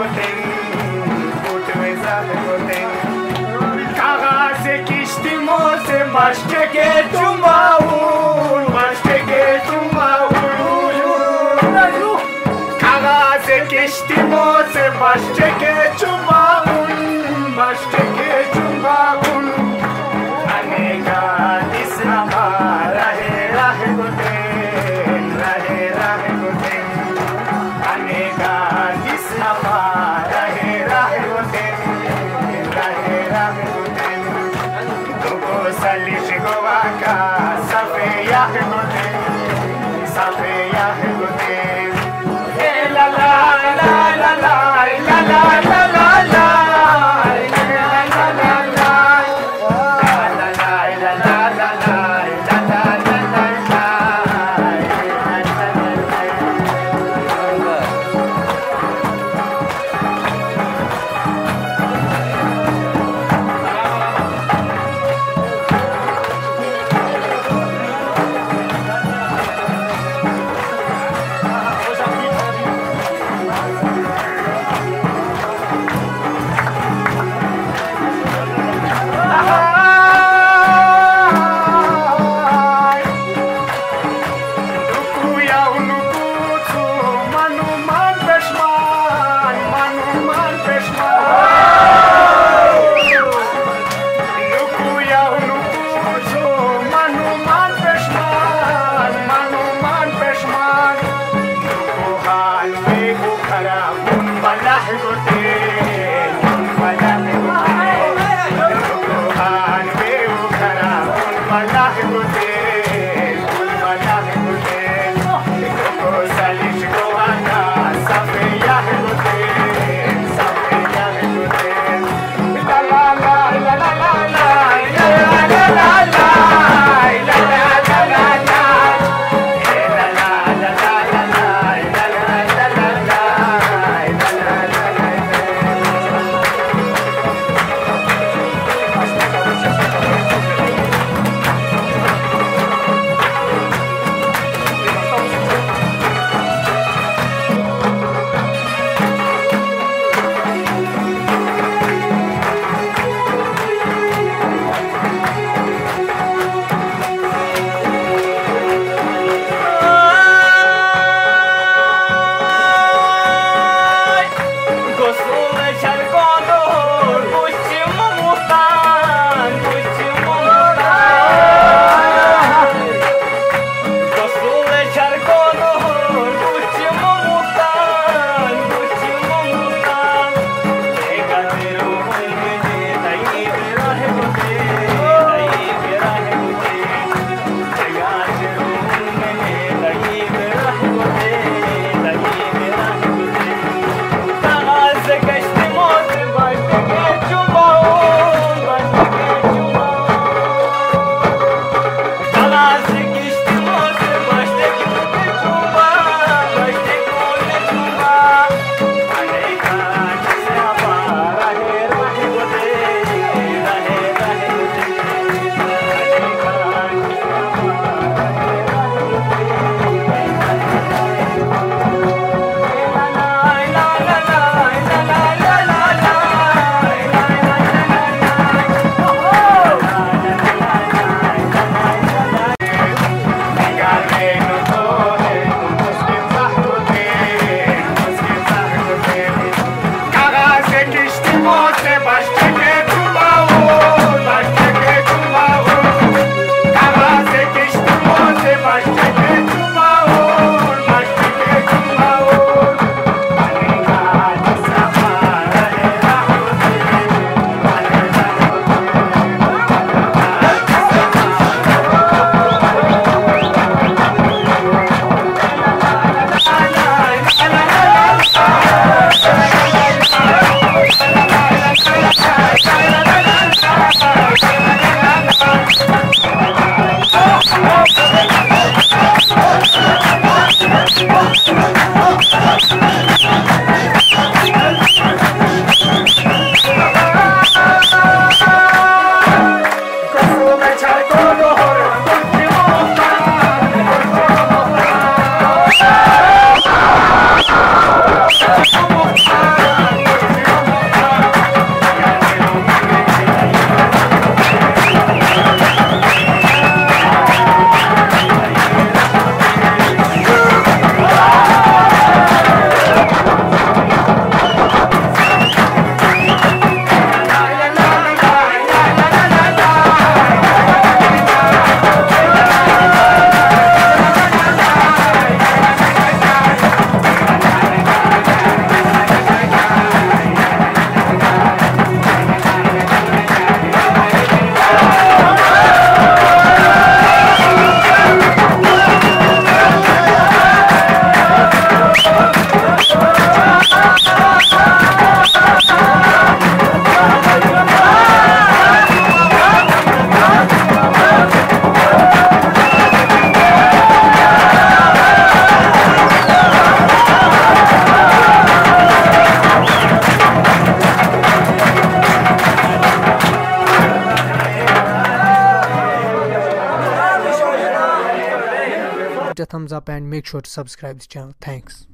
putem Putem să putem Cara se kistimor se maște că tu maul Maște că tu maul Cara se kistimor se maște că tu maul Maște Saber کرم والله گوتی thumbs up and make sure to subscribe this channel. Thanks